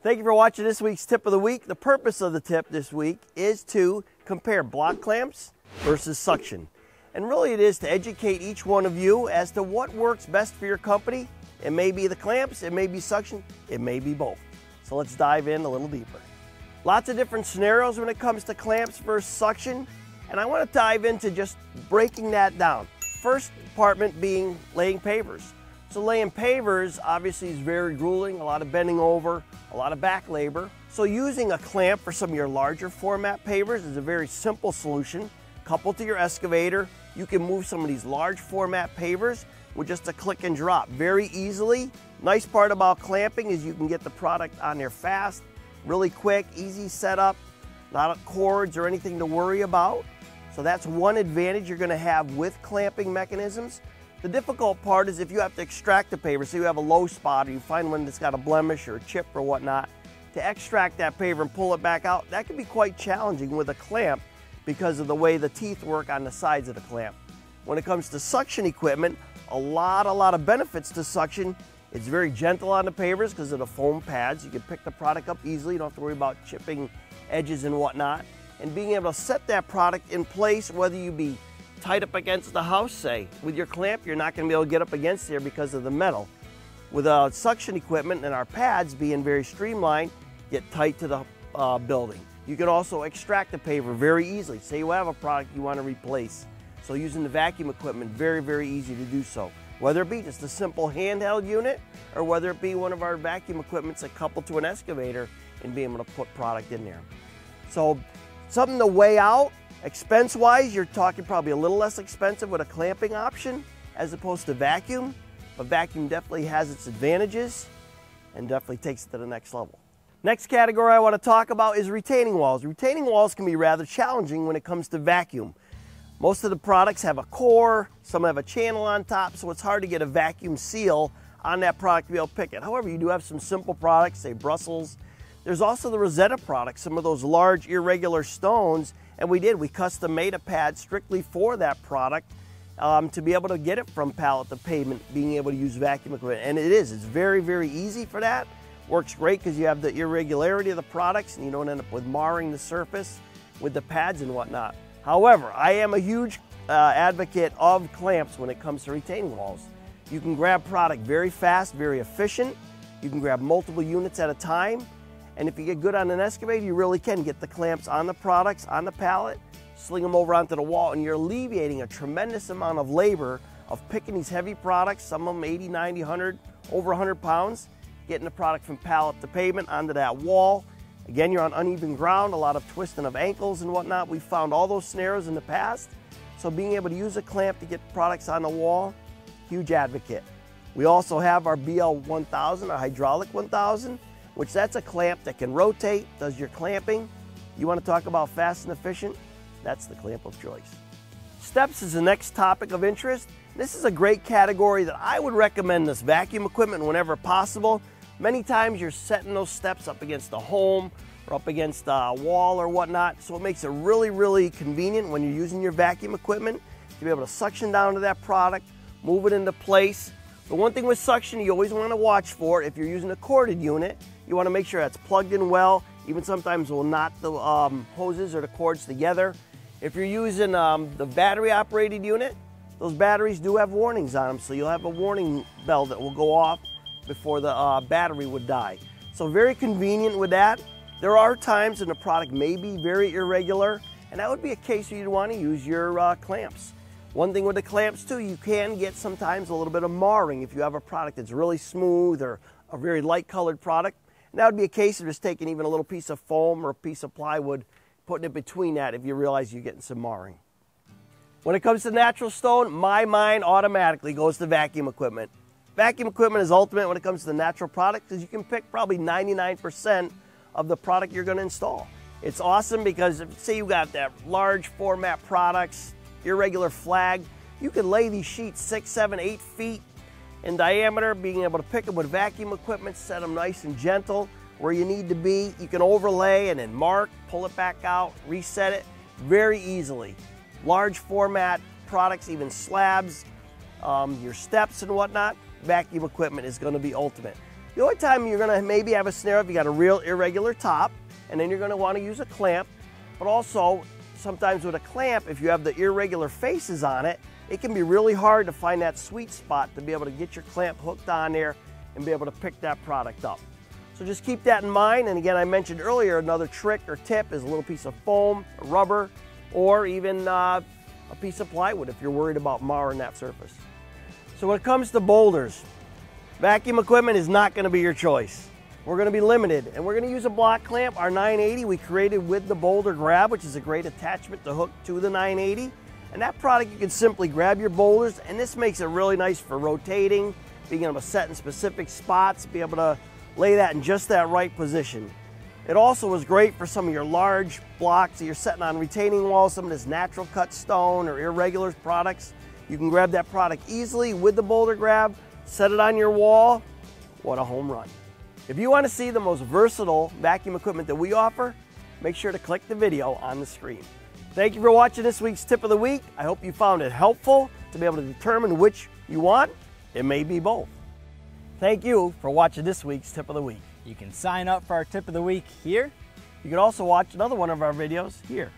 Thank you for watching this week's tip of the week. The purpose of the tip this week is to compare block clamps versus suction. And really it is to educate each one of you as to what works best for your company. It may be the clamps, it may be suction, it may be both. So let's dive in a little deeper. Lots of different scenarios when it comes to clamps versus suction. And I want to dive into just breaking that down. First department being laying pavers. So laying pavers obviously is very grueling, a lot of bending over, a lot of back labor. So using a clamp for some of your larger format pavers is a very simple solution. Coupled to your excavator, you can move some of these large format pavers with just a click and drop very easily. Nice part about clamping is you can get the product on there fast, really quick, easy setup, not cords or anything to worry about. So that's one advantage you're gonna have with clamping mechanisms. The difficult part is if you have to extract the paver, so you have a low spot or you find one that's got a blemish or a chip or whatnot, to extract that paver and pull it back out, that can be quite challenging with a clamp because of the way the teeth work on the sides of the clamp. When it comes to suction equipment, a lot, a lot of benefits to suction. It's very gentle on the pavers because of the foam pads. You can pick the product up easily. You don't have to worry about chipping edges and whatnot and being able to set that product in place, whether you be tight up against the house, say. With your clamp, you're not gonna be able to get up against there because of the metal. With our suction equipment and our pads being very streamlined, get tight to the uh, building. You can also extract the paver very easily. Say you have a product you wanna replace. So using the vacuum equipment, very, very easy to do so. Whether it be just a simple handheld unit or whether it be one of our vacuum equipments that coupled to an excavator and being able to put product in there. So Something to weigh out. Expense-wise, you're talking probably a little less expensive with a clamping option as opposed to vacuum, but vacuum definitely has its advantages and definitely takes it to the next level. Next category I want to talk about is retaining walls. Retaining walls can be rather challenging when it comes to vacuum. Most of the products have a core, some have a channel on top, so it's hard to get a vacuum seal on that product to be able to pick it. However, you do have some simple products, say Brussels there's also the Rosetta product, some of those large irregular stones, and we did. We custom made a pad strictly for that product um, to be able to get it from pallet to pavement, being able to use vacuum equipment. And it is, it's very, very easy for that. Works great because you have the irregularity of the products and you don't end up with marring the surface with the pads and whatnot. However, I am a huge uh, advocate of clamps when it comes to retaining walls. You can grab product very fast, very efficient. You can grab multiple units at a time. And if you get good on an excavator, you really can get the clamps on the products, on the pallet, sling them over onto the wall, and you're alleviating a tremendous amount of labor of picking these heavy products, some of them 80, 90, 100, over 100 pounds, getting the product from pallet to pavement onto that wall. Again, you're on uneven ground, a lot of twisting of ankles and whatnot. We've found all those scenarios in the past. So being able to use a clamp to get products on the wall, huge advocate. We also have our BL1000, our hydraulic 1000 which that's a clamp that can rotate, does your clamping. You want to talk about fast and efficient? That's the clamp of choice. Steps is the next topic of interest. This is a great category that I would recommend this vacuum equipment whenever possible. Many times you're setting those steps up against a home or up against a wall or whatnot, so it makes it really, really convenient when you're using your vacuum equipment to be able to suction down to that product, move it into place. The one thing with suction you always want to watch for if you're using a corded unit you want to make sure that's plugged in well. Even sometimes we'll knot the um, hoses or the cords together. If you're using um, the battery operated unit, those batteries do have warnings on them, so you'll have a warning bell that will go off before the uh, battery would die. So very convenient with that. There are times when the product may be very irregular, and that would be a case where you'd want to use your uh, clamps. One thing with the clamps too, you can get sometimes a little bit of marring if you have a product that's really smooth or a very light colored product. And that would be a case of just taking even a little piece of foam or a piece of plywood, putting it between that if you realize you're getting some marring. When it comes to natural stone, my mind automatically goes to vacuum equipment. Vacuum equipment is ultimate when it comes to the natural product because you can pick probably 99% of the product you're going to install. It's awesome because if, say you got that large format products, irregular flag, you can lay these sheets six, seven, eight feet in diameter, being able to pick them with vacuum equipment, set them nice and gentle where you need to be. You can overlay and then mark, pull it back out, reset it very easily. Large format products, even slabs, um, your steps and whatnot, vacuum equipment is going to be ultimate. The only time you're gonna maybe have a snare if you got a real irregular top, and then you're gonna wanna use a clamp, but also sometimes with a clamp, if you have the irregular faces on it, it can be really hard to find that sweet spot to be able to get your clamp hooked on there and be able to pick that product up. So just keep that in mind. And again, I mentioned earlier, another trick or tip is a little piece of foam, rubber, or even uh, a piece of plywood if you're worried about marring that surface. So when it comes to boulders, vacuum equipment is not gonna be your choice. We're gonna be limited and we're gonna use a block clamp. Our 980 we created with the boulder grab, which is a great attachment to hook to the 980. And that product, you can simply grab your boulders, and this makes it really nice for rotating, being able to set in specific spots, be able to lay that in just that right position. It also is great for some of your large blocks that you're setting on retaining walls, some of this natural cut stone or irregular products. You can grab that product easily with the boulder grab, set it on your wall. What a home run. If you want to see the most versatile vacuum equipment that we offer, make sure to click the video on the screen. Thank you for watching this week's Tip of the Week. I hope you found it helpful to be able to determine which you want. It may be both. Thank you for watching this week's Tip of the Week. You can sign up for our Tip of the Week here. You can also watch another one of our videos here.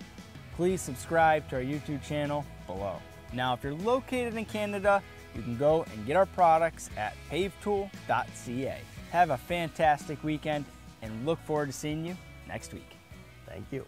Please subscribe to our YouTube channel below. Now, if you're located in Canada, you can go and get our products at pavetool.ca. Have a fantastic weekend and look forward to seeing you next week. Thank you.